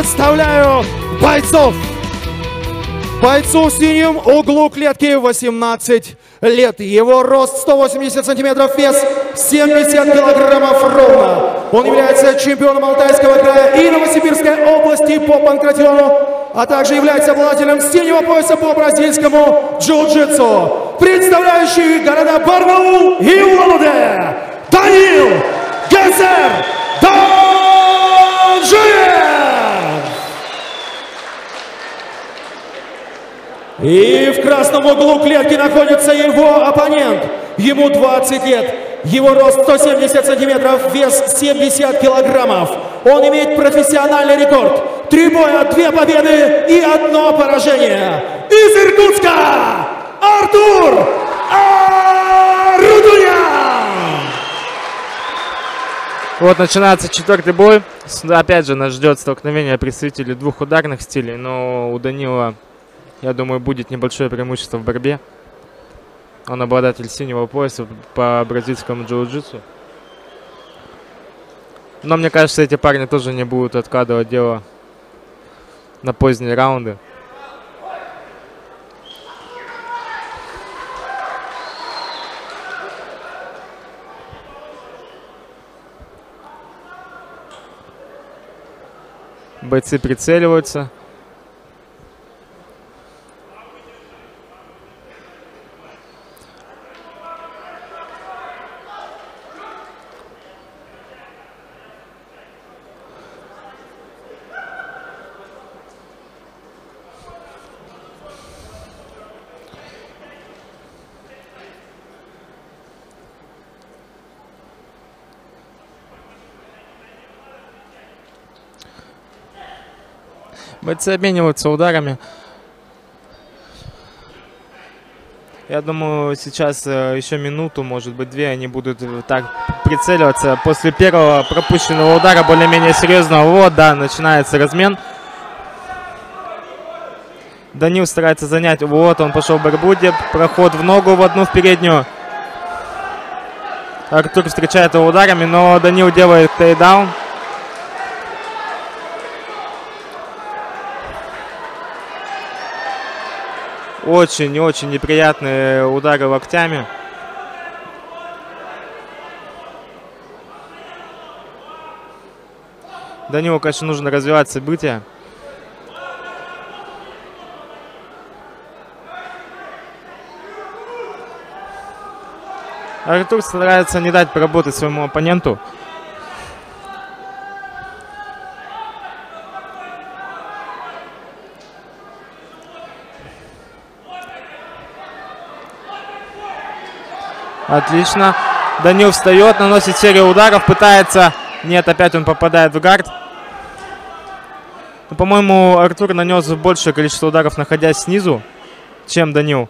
представляю бойцов. Бойцу в синем углу клетки 18 лет. Его рост 180 сантиметров, вес 70 килограммов ровно. Он является чемпионом Алтайского края и Новосибирской области по панкратиону, а также является обладателем синего пояса по бразильскому джиу-джитсу. Представляющий города Барнаул и Улан-Удэ, Данил Гесер И в красном углу клетки находится его оппонент. Ему 20 лет. Его рост 170 сантиметров, вес 70 килограммов. Он имеет профессиональный рекорд. Три боя, две победы и одно поражение. Из Иркутска Артур Арудунян! Вот начинается четвертый бой. Опять же, нас ждет столкновение представителей двух ударных стилей, но у Данила я думаю, будет небольшое преимущество в борьбе. Он обладатель синего пояса по бразильскому джиу-джитсу. Но мне кажется, эти парни тоже не будут откладывать дело на поздние раунды. Бойцы прицеливаются. Бойцы обмениваются ударами. Я думаю, сейчас э, еще минуту, может быть, две они будут э, так прицеливаться. После первого пропущенного удара, более-менее серьезного, вот, да, начинается размен. Данил старается занять. Вот, он пошел в борьбу. Проход в ногу, в одну, в переднюю. Артур встречает его ударами, но Данил делает тейдаун. Очень-очень неприятные удары локтями. Данилу, конечно, нужно развивать события. Артур старается не дать поработать своему оппоненту. Отлично. Данил встает, наносит серию ударов, пытается... Нет, опять он попадает в гард. По-моему, Артур нанес большее количество ударов, находясь снизу, чем Данил.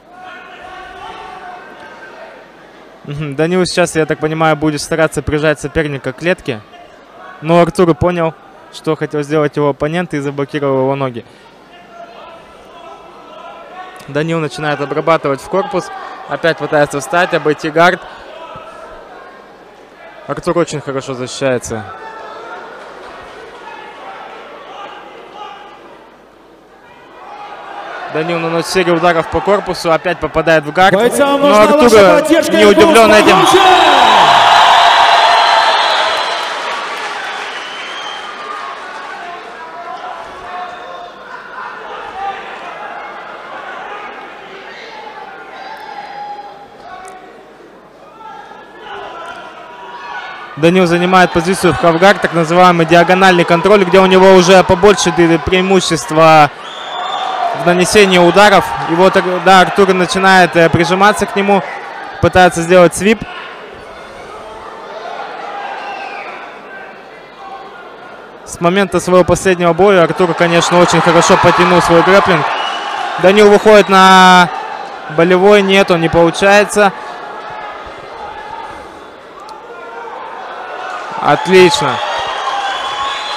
Данил сейчас, я так понимаю, будет стараться прижать соперника к клетке. Но Артур понял, что хотел сделать его оппонент и заблокировал его ноги. Данил начинает обрабатывать в корпус. Опять пытается встать, обойти гард. Артур очень хорошо защищается. Данил наносит серию ударов по корпусу, опять попадает в гард. Бойцам Но Артур не удивлен этим. Данил занимает позицию в хавгар, так называемый диагональный контроль, где у него уже побольше преимущества в нанесении ударов. И вот да, Артур начинает э, прижиматься к нему, пытается сделать свип. С момента своего последнего боя Артур, конечно, очень хорошо потянул свой грэплинг. Данил выходит на болевой, нет, он не получается. Отлично.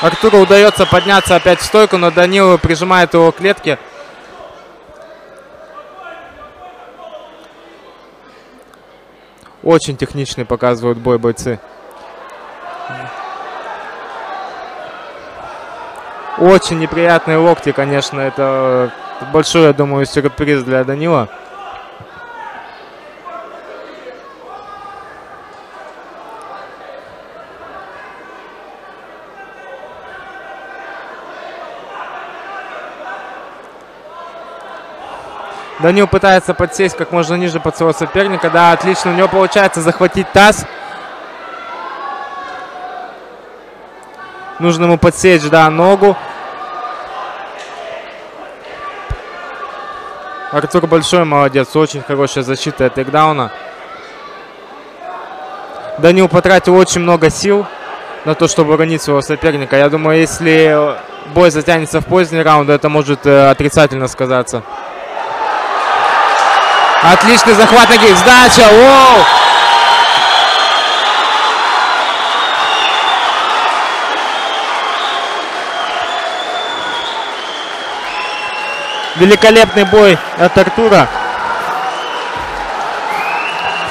Артуру удается подняться опять в стойку, но Данил прижимает его к клетке. Очень техничный показывают бой бойцы. Очень неприятные локти, конечно. Это большой, я думаю, сюрприз для Данила. Данил пытается подсесть как можно ниже под своего соперника. Да, отлично. У него получается захватить таз. Нужно ему подсечь, да, ногу. Артур большой молодец. Очень хорошая защита от тейкдауна. Данил потратил очень много сил на то, чтобы уронить своего соперника. Я думаю, если бой затянется в поздний раунд, это может э, отрицательно сказаться. Отличный захват ноги. Сдача. Воу! Великолепный бой от Артура.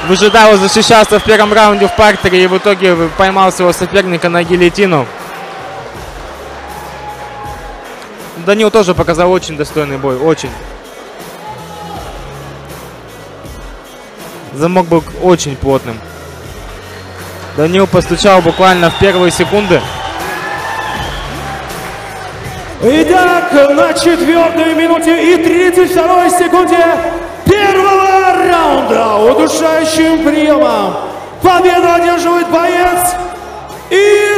Выжидал, защищался в первом раунде в партере и в итоге поймал своего соперника на гильотину. Данил тоже показал очень достойный бой, очень. Замок был очень плотным. Данил постучал буквально в первые секунды. Итак, на четвертой минуте и 32 секунде первого раунда удушающим приемом победу одерживает боец из